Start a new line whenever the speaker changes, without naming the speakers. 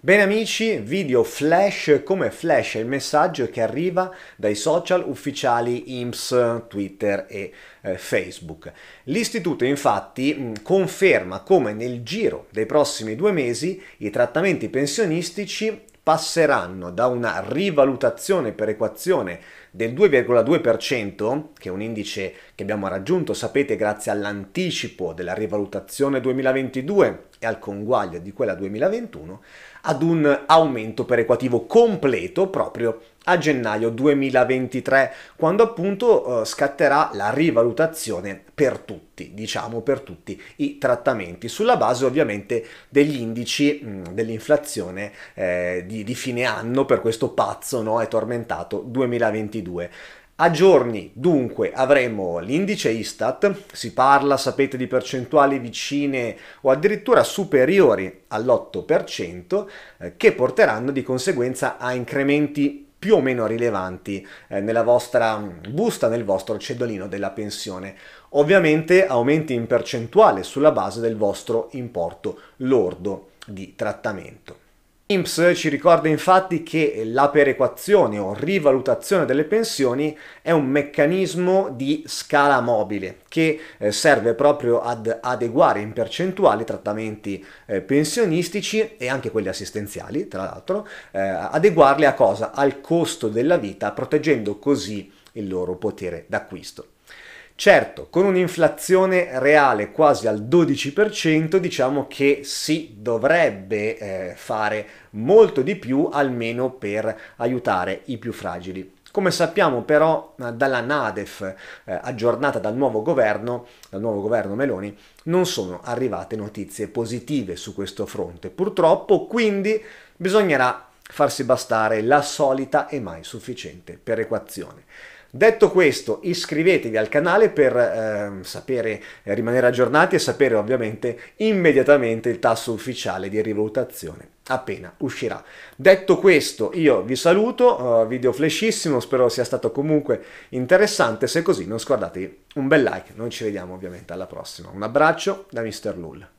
Bene amici, video flash, come flash è il messaggio che arriva dai social ufficiali IMSS, Twitter e eh, Facebook. L'istituto infatti mh, conferma come nel giro dei prossimi due mesi i trattamenti pensionistici passeranno da una rivalutazione per equazione del 2,2%, che è un indice che abbiamo raggiunto, sapete, grazie all'anticipo della rivalutazione 2022 e al conguaglio di quella 2021, ad un aumento perequativo completo proprio a gennaio 2023, quando appunto eh, scatterà la rivalutazione per tutti, diciamo per tutti i trattamenti, sulla base ovviamente degli indici mh, dell'inflazione eh, di, di, fine anno per questo pazzo no, e tormentato 2022. A giorni dunque avremo l'indice Istat, si parla sapete di percentuali vicine o addirittura superiori all'8%, eh, che porteranno di conseguenza a incrementi più o meno rilevanti eh, nella vostra busta, nel vostro cedolino della pensione. Ovviamente aumenti in percentuale sulla base del vostro importo lordo di trattamento. INPS ci ricorda infatti che la perequazione o rivalutazione delle pensioni è un meccanismo di scala mobile che eh, serve proprio ad adeguare in percentuali i trattamenti eh, pensionistici e anche quelli assistenziali, tra l'altro, eh, adeguarli a cosa? Al costo della vita, proteggendo così il loro potere d'acquisto. Certo, con un'inflazione reale quasi al 12%, diciamo che si dovrebbe eh, fare molto di più almeno per aiutare i più fragili. Come sappiamo però dalla NADEF eh, aggiornata dal nuovo governo, dal nuovo governo Meloni, non sono arrivate notizie positive su questo fronte. Purtroppo quindi bisognerà farsi bastare la solita e mai sufficiente perequazione. Detto questo, iscrivetevi al canale per eh, sapere, rimanere aggiornati e sapere ovviamente immediatamente il tasso ufficiale di rivalutazione appena uscirà. Detto questo, io vi saluto, uh, video flashissimo, spero sia stato comunque interessante, se così non scordatevi un bel like, noi ci vediamo ovviamente alla prossima. Un abbraccio da Mr. Lull.